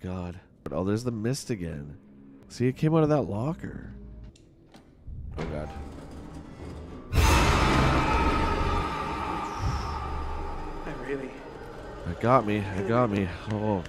god. Oh, there's the mist again. See, it came out of that locker. Oh god. I really. It got me. It got me. Oh